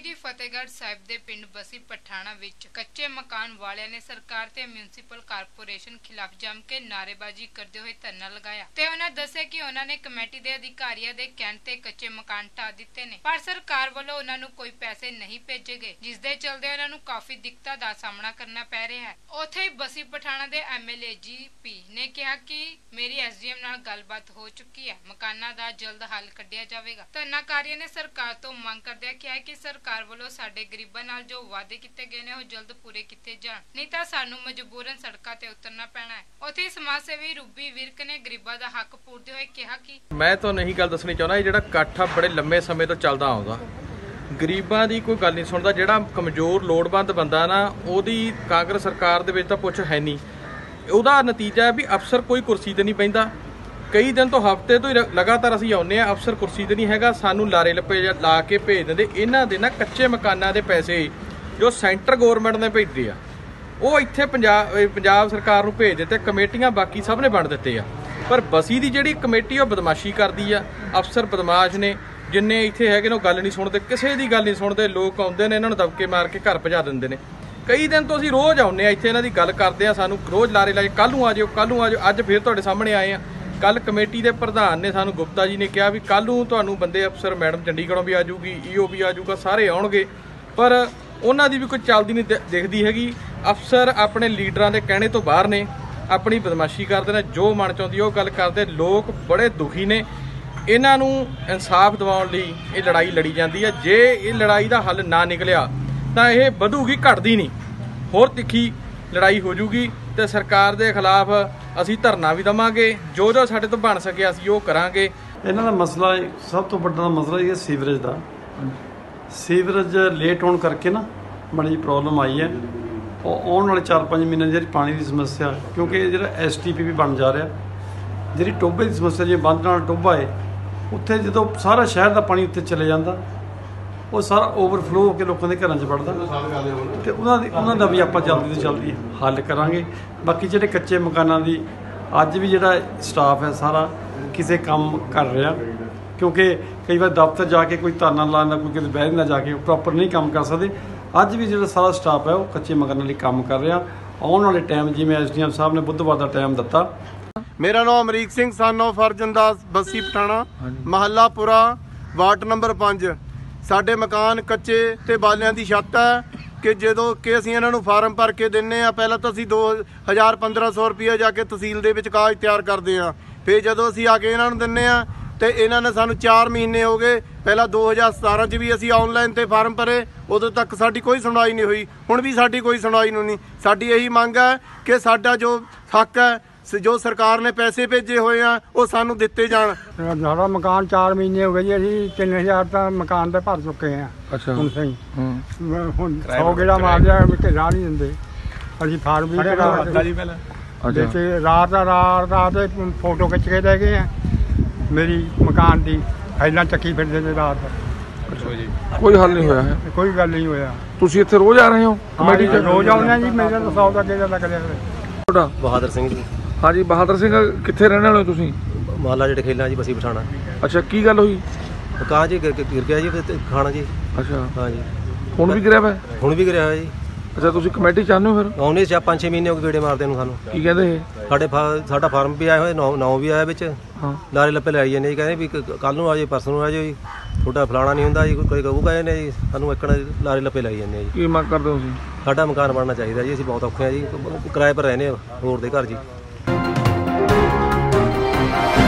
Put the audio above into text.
ਸ਼੍ਰੀ ਫਤਿਹਗੜ੍ਹ ਸਾਹਿਬ ਦੇ ਪਿੰਡ ਬਸੀ ਪਠਾਣਾ ਵਿੱਚ ਕੱਚੇ ਮਕਾਨ ਵਾਲਿਆਂ ਨੇ ਸਰਕਾਰ ਤੇ ਮਿਊਨਿਸਪਲ ਕਾਰਪੋਰੇਸ਼ਨ ਖਿਲਾਫ ਜੰਮ ਕੇ ਨਾਅਰੇਬਾਜ਼ੀ ਕਰਦੇ ਹੋਏ ਧਰਨਾ ਲਗਾਇਆ ਤੇ ਉਹਨਾਂ ਦੱਸਿਆ ਕਿ ਉਹਨਾਂ ਨੇ ਕਮੇਟੀ ਦੇ ਅਧਿਕਾਰੀਆਂ ਦੇ ਕਹਿਣ ਤੇ ਕੱਚੇ ਮਕਾਨ ਢਾ ਦਿੱਤੇ ਨੇ। ਪਰ ਸਰਕਾਰ ਵੱਲੋਂ ਉਹਨਾਂ ਨੂੰ ਕੋਈ ਪੈਸੇ ਨਹੀਂ ਭੇਜੇ ਗਏ, ਜਿਸ ਦੇ ਚਲਦੇ ਉਹਨਾਂ ਨੂੰ ਕਾਫੀ ਦਿੱਕਤਾਂ ਦਾ ਸਾਹਮਣਾ ਕਰਨਾ ਪੈ ਰਿਹਾ ਹੈ। ਉੱਥੇ ਹੀ ਬਸੀ ਪਠਾਣਾ ਦੇ ਐਮਐਲਏ ਜੀਪੀ ਨੇ ਕਿਹਾ ਕਿ ਮੇਰੀ ਐਸਡੀਐਮ ਨਾਲ ਗੱਲਬਾਤ ਹੋ ਚੁੱਕੀ ਹੈ, ਮਕਾਨਾਂ ਦਾ ਜਲਦ ਹੱਲ ਕੱਢਿਆ ਜਾਵੇਗਾ। ਧਰਨਾਕਾਰੀਆਂ ਨੇ ਸਰਕਾਰ ਤੋਂ ਮੰਗ ਕਰਦਿਆਂ ਕਿਹਾ ਕਿ ਸਰਕਾਰ ਵੱਲੋਂ ਸਾਡੇ ਗਰੀਬਾਂ ਨਾਲ ਜੋ ਵਾਅਦੇ ਕੀਤੇ ਗਏ ਨੇ, ਉਹ ਜਲਦ ਪੂਰੇ ਕੀਤੇ ਜਾਣ। ਨਹੀਂ ਤਾਂ ਸਾਨੂੰ ਮਜਬੂਰਨ ਸੜਕਾਂ ਤੇ ਉਤਰਨਾ ਪੈਣਾ ਹੈ। ਉੱਥੇ ਸਮਾਜ ਸੇਵੀ ਰੂਬੀ ਵਿਰਕ ਨੇ ਗਰੀਬਾਂ ਦਾ ਹੱਕ ਪੂਰਦੇ ਹੋਏ ਕਿਹਾ ਕਿ ਮੈਂ ਤਾਂ ਨਹੀਂ ਗੱਲ ਦੱਸਣੀ ਚਾਹੁੰਦਾ, ਇਹ ਜਿਹੜਾ ਇਕੱਠ ਆ ਬੜੇ ਲੰਮੇ ਸਮੇਂ ਤੋਂ ਚੱਲਦਾ ਆਉਂਦਾ। ਗਰੀਬਾਂ ਦੀ ਕੋਈ ਗੱਲ ਨਹੀਂ ਸੁਣਦਾ, ਜਿਹੜਾ ਕਮਜ਼ੋਰ, ਲੋੜਵੰਦ ਬੰਦਾ ਨਾ, ਉਹਦੀ ਕਾਂਗਰਸ ਸਰਕਾਰ ਦੇ ਵਿੱਚ ਤਾਂ ਪੁੱਛ ਹੈ ਨਹੀਂ। ਉਹਦਾ ਨਤੀਜਾ ਹੈ ਵੀ ਅਫਸਰ ਕੋਈ ਕੁਰਸੀ ਤੇ ਨਹੀਂ ਬੈਂਦਾ ਕਈ ਦਿਨ ਤੋਂ ਹਫ਼ਤੇ ਤੋਂ ਹੀ ਲ- ਲਗਾਤਾਰ ਅਸੀਂ ਆਉਂਦੇ ਆ ਅਫਸਰ ਕੁਰਸੀ ਤੇ ਨਹੀਂ ਹੈਗਾ, ਸਾਨੂੰ ਲਾਰੇ ਲੱਪੇ ਲਾ ਕੇ ਭੇਜ ਦਿੰਦੇ। ਇਹਨਾਂ ਦੇ ਨਾ ਕੱਚੇ ਮਕਾਨਾਂ ਦੇ ਪੈਸੇ ਜੋ ਸੈਂਟਰ ਗਵਰਨਮੈਂਟ ਨੇ ਭੇਜਦੇ ਆ, ਉਹ ਇੱਥੇ ਪੰਜਾਬ ਪੰਜਾਬ ਸਰਕਾਰ ਨੂੰ ਭੇਜ ਦਿੱਤੇ, ਕਮੇਟੀਆਂ ਬਾਕੀ ਸਭ ਨੇ ਵੰਡ ਦਿੱਤੇ ਆ। ਪਰ ਬਸੀ ਦੀ ਜਿਹੜੀ ਕਮੇਟੀ ਉਹ ਬਦਮਾਸ਼ੀ ਕਰਦੀ ਆ। ਅਫਸਰ ਬਦਮਾਸ਼ ਨੇ, ਜਿੰਨੇ ਇੱਥੇ ਹੈਗੇ ਨੇ, ਉਹ ਗੱਲ ਨਹੀਂ ਸੁਣਦੇ, ਕਿਸੇ ਦੀ ਗੱਲ ਨਹੀਂ ਸੁਣਦੇ। ਲੋਕ ਆਉਂਦੇ ਨੇ, ਇਹਨਾਂ ਨੂੰ ਦਬਕੇ ਮਾਰ ਕੇ ਘਰ ਭਜਾ ਦਿੰਦੇ ਨੇ। ਕਈ ਦਿਨ ਤੋਂ ਅਸੀਂ ਰੋਜ਼ ਆਉਂਦੇ ਆ ਇੱਥੇ ਇਹਨਾਂ ਦੀ ਗੱਲ ਕਰਦੇ ਆ ਸਾਨੂੰ ਰੋਜ਼ ਲਾਰੇ ਲਾਏ ਕੱਲ ਨੂੰ ਆ ਜਾਓ ਕੱਲ ਨੂੰ ਆ ਜਾਓ, ਅੱਜ ਫੇਰ ਤੁਹਾਡੇ ਸਾਹਮਣੇ ਆਏ ਆ ਕੱਲ ਕਮੇਟੀ ਦੇ ਪ੍ਰਧਾਨ ਨੇ ਸਾਨੂੰ ਗੁਪਤਾ ਜੀ ਨੇ ਕਿਹਾ ਵੀ ਕੱਲ ਨੂੰ ਤੁਹਾਨੂੰ ਬੰਦੇ ਅਫਸਰ ਮੈਡਮ ਚੰਡੀਗੜ੍ਹੋਂ ਵੀ ਆ ਜਾਊਗੀ, ਈਓ ਵੀ ਆ ਜਾਊਗਾ, ਸਾਰੇ ਆਉਣਗੇ। ਪਰ ਉਹਨਾਂ ਦੀ ਵੀ ਕੋਈ ਚੱਲਦੀ ਨਹੀਂ ਦਿਖਦੀ ਹੈਗੀ। ਅਫਸਰ ਆਪਣੇ ਲੀਡਰਾਂ ਦੇ ਕਹਿਣੇ ਤੋਂ ਬਾਹਰ ਨੇ, ਆਪਣੀ ਬਦਮਾਸ਼ੀ ਕਰਦੇ ਨੇ, ਜੋ ਮਨ ਚਾਹੁੰਦੀ ਉਹ ਗੱਲ ਕਰਦੇ। ਲੋਕ ਬੜੇ ਦੁਖੀ ਨੇ। ਇਹਨਾਂ ਨੂੰ ਇਨਸਾਫ ਦਿਵਾਉਣ ਲਈ ਇਹ ਲੜਾਈ ਲੜੀ ਜਾਂਦੀ ਹੈ ਜੇ ਇਹ ਲੜਾਈ ਦਾ ਹੱਲ ਨਾ ਨਿਕਲਿਆ, ਤਾਂ ਇਹ ਵਧੂਗੀ, ਘਟਦੀ ਨਹੀਂ। ਹੋਰ ਤਿੱਖੀ ਲੜਾਈ ਹੋ ਜੂਗੀ ਤੇ ਸਰਕਾਰ ਦੇ ਖਿਲਾਫ ਅਸੀਂ ਧਰਨਾ ਵੀ ਦਵਾਂਗੇ, ਜੋ ਜੋ ਸਾਡੇ ਤੋਂ ਬਣ ਸਕੇ ਅਸੀਂ ਉਹ ਕਰਾਂਗੇ। ਇਹਨਾਂ ਦਾ ਮਸਲਾ ਸਭ ਤੋਂ ਵੱਡਾ ਮਸਲਾ ਇਹ ਸੀਵਰੇਜ ਦਾ। ਸੀਵਰੇਜ ਲੇਟ ਹੋਣ ਕਰਕੇ ਨਾ ਬੜੀ ਪ੍ਰੋਬਲਮ ਆਈ ਹੈ। ਉਹ ਆਉਣ ਵਾਲੇ 4-5 ਮਹੀਨੇ ਜਿਹੜੀ ਪਾਣੀ ਦੀ ਸਮੱਸਿਆ, ਕਿਉਂਕਿ ਇਹ ਜਿਹੜਾ ਐਸਟੀਪੀ ਵੀ ਬਣ ਜਾ ਰਿਹਾ। ਜਿਹੜੀ ਟੋਬੇ ਦੀ ਸਮੱਸਿਆ ਜਿਵੇਂ ਬੰਦ ਨਾਲ ਟੋਬਾ ਹੈ ਉੱਥੇ ਜਦੋਂ ਸਾਰਾ ਸ਼ਹਿਰ ਦਾ ਪਾਣੀ ਉੱਥੇ ਚਲੇ ਜਾਂਦਾ ਉਹ ਸਾਰਾ ਓਵਰਫਲੋ ਹੋ ਕੇ ਲੋਕਾਂ ਦੇ ਘਰਾਂ 'ਚ ਵੜਦਾ। ਤੇ ਉਹਨਾਂ ਦੀ ਉਹਨਾਂ ਦਾ ਵੀ ਆਪਾਂ ਜਲਦੀ ਤੋਂ ਜਲਦੀ ਹੱਲ ਕਰਾਂਗੇ। ਬਾਕੀ ਜਿਹੜੇ ਕੱਚੇ ਮਕਾਨਾਂ ਦੀ ਅੱਜ ਵੀ ਜਿਹੜਾ ਸਟਾਫ ਹੈ ਸਾਰਾ ਕਿਸੇ ਕੰਮ ਕਰ ਰਿਹਾ। ਕਿਉਂਕਿ ਕਈ ਵਾਰ ਦਫ਼ਤਰ ਜਾ ਕੇ ਕੋਈ ਧਰਨਾ ਲਾਉਣ ਕੋਈ ਕਿਤੇ ਬਹਿ ਨਾ ਜਾ ਕੇ ਪ੍ਰੋਪਰ ਨਹੀਂ ਕੰਮ ਕਰ ਸਕਦੇ। ਅੱਜ ਵੀ ਜਿਹੜਾ ਸਾਰਾ ਸਟਾਫ ਹੈ ਉਹ ਕੱਚੇ ਮਕਾਨਾਂ ਲਈ ਕੰਮ ਕਰ ਰਿਹਾ। ਆਉਣ ਵਾਲੇ ਟਾਈਮ ਜਿਵੇਂ ਐਸਡੀਐਮ ਸਾਹਿਬ ਨੇ ਬੁੱਧਵਾਰ ਦਾ ਟਾਈਮ ਦਿੱਤਾ। ਮੇਰਾ ਨਾਮ ਅਮਰੀਕ ਸਿੰਘ ਸਨ of ਅਰਜਨਦਾਸ ਬੱਸੀ ਪਠਾਣਾ ਮਹੱਲਾ ਪੁਰਾ ਵਾਰਡ ਨੰਬਰ 5 ਸਾਡੇ ਮਕਾਨ ਕੱਚੇ ਤੇ ਬਾਲਿਆਂ ਦੀ ਛੱਤ ਹੈ ਕਿ ਜਦੋਂ ਕਿ ਅਸੀਂ ਇਹਨਾਂ ਨੂੰ ਫਾਰਮ ਭਰ ਕੇ ਦਿੰਨੇ ਆ, ਪਹਿਲਾਂ ਤਾਂ ਅਸੀਂ 2000 1500 ਰੁਪਏ ਜਾ ਕੇ ਤਹਿਸੀਲ ਦੇ ਵਿੱਚ ਕਾਗਜ਼ ਤਿਆਰ ਕਰਦੇ ਆ। ਫਿਰ ਜਦੋਂ ਅਸੀਂ ਆ ਕੇ ਇਹਨਾਂ ਨੂੰ ਦਿੰਨੇ ਆ ਤੇ ਇਹਨਾਂ ਨੇ ਸਾਨੂੰ 4 ਮਹੀਨੇ ਹੋ ਗਏ, ਪਹਿਲਾਂ 2017 ਚ ਵੀ ਅਸੀਂ ਆਨਲਾਈਨ ਤੇ ਫਾਰਮ ਭਰੇ, ਉਦੋਂ ਤੱਕ ਸਾਡੀ ਕੋਈ ਸੁਣਵਾਈ ਨਹੀਂ ਹੋਈ। ਹੁਣ ਵੀ ਸਾਡੀ ਕੋਈ ਸੁਣਵਾਈ ਨਹੀਂ। ਸਾਡੀ ਇਹੀ ਮੰਗ ਹੈ ਕਿ ਸਾਡਾ ਜੋ ਹੱਕ ਹੈ ਸ- ਜੋ ਸਰਕਾਰ ਨੇ ਪੈਸੇ ਭੇਜੇ ਹੋਏ ਆ ਉਹ ਸਾਨੂੰ ਦਿੱਤੇ ਜਾਣ। ਸਾਡਾ ਮਕਾਨ 4 ਮਹੀਨੇ ਹੋ ਗਏ ਜੀ ਅਸੀਂ 3000 ਤਾਂ ਮਕਾਨ ਤੇ ਭਰ ਚੁੱਕੇ ਆ। ਅੱਛਾ। ਹੁਣ ਸਹੀ। ਹੂੰ। ਹੁਣ 100 ਗੇੜਾ ਮਾਰ ਲਿਆ ਰਾਹ ਨਹੀਂ ਦਿੰਦੇ। ਅਸੀਂ ਫਾਰਮ ਵੀ ਕਰਾ ਅੱਛਾ। ਤੇ ਰਾਤ ਦਾ ਰਾਤ ਰਾਤ ਦੇ ਫੋਟੋ ਖਿੱਚ ਕੇ ਲੈ ਗਏ ਆ। ਮੇਰੀ ਮਕਾਨ ਦੀ ਫਾਈਲਾਂ ਚੱਕੀ ਫਿਰਦੇ ਨੇ ਰਾਤ ਕੋਈ ਹੱਲ ਨਹੀਂ ਹੋਇਆ ਹੈ। ਕੋਈ ਗੱਲ ਨਹੀਂ ਹੋਇਆ। ਤੁਸੀਂ ਇੱਥੇ ਰੋਜ਼ ਆ ਰਹੇ ਹੋ? ਕਮੇਟੀ ਚ? ਰੋਜ਼ ਆਉਂਦੇ ਆ ਜੀ ਮੇਰੇ ਤਾਂ 100 ਦਾ ਗੇੜਾ ਲੱਗ ਰਿਹਾ ਤੁਹਾਡਾ? ਬਹਾਦਰ ਸਿੰਘ ਜੀ। ਹਾਂਜੀ ਬਹਾਦਰ ਸਿੰਘ ਕਿੱਥੇ ਰਹਿਣ ਵਾਲੇ ਹੋ ਤੁਸੀਂ? ਮਹੱਲਾ ਜਿਹੜੇ ਖੇਲਾਂ ਜੀ ਬਸੀ ਪਠਾਣਾ। ਅੱਛਾ ਕੀ ਗੱਲ ਹੋਈ? ਕਾਂ ਜੀ ਗਿਰ ਗਿਰ ਗਿਆ ਜੀ ਤੇ ਖਾਣਾ ਜੀ। ਅੱਛਾ। ਹਾਂ ਜੀ ਹੁਣ ਵੀ ਗਿਰਿਆ ਵਾ ਹੁਣ ਵੀ ਗਿਰਿਆ ਹੋਇਆ ਜੀ। ਅੱਛਾ ਤੁਸੀਂ ਕਮੇਟੀ ਚਾਹੁੰਦੇ ਹੋ ਫਿਰ? ਆਉਣੇ ਸੀ 5-6 ਮਹੀਨੇ ਹੋ ਗਏ ਗੇੜੇ ਮਾਰਦੇ ਨੂੰ ਸਾਨੂੰ। ਕੀ ਕਹਿੰਦੇ ਇਹ? ਸਾਡੇ ਫਾ- ਸਾਡਾ ਫਾਰਮ ਵੀ ਆਇਆ ਹੋਇਆ ਨੌ ਨੌ ਵੀ ਆਇਆ ਵਿੱਚ। ਹਾਂ। ਲਾਰੇ ਲੱਪੇ ਲਾਈ ਜਾਂਦੇ ਜੀ ਕਹਿੰਦੇ ਵੀ ਕੱਲ ਨੂੰ ਆ ਜਾਓ ਪਰਸੋਂ ਨੂੰ ਆ ਜਾਓ ਜੀ। ਤੁਹਾਡਾ ਫਲਾਣਾ ਨਹੀਂ ਹੁੰਦਾ ਜੀ ਕੋਈ ਕਹੂ ਗਏ ਨੇ ਜੀ ਸਾਨੂੰ ਇੱਕਣ ਲਾਰੇ ਲੱਪੇ ਲਾਈ ਜਾਂਦੇ ਆ ਜੀ। ਕੀ ਮੰਗ ਕਰਦੇ ਹੋ ਤੁਸੀਂ? ਸਾਡਾ ਮਕਾਨ ਬਣਨਾ ਚਾਹੀਦਾ ਜੀ ਅਸੀਂ ਬਹੁਤ ਔਖੇ ਆ ਜੀ ਕਿਰਾਏ ਪਰ ਰਹਿੰਦੇ ਆ ਹੋਰ ਦੇ ਘਰ ਜੀ। Thank you.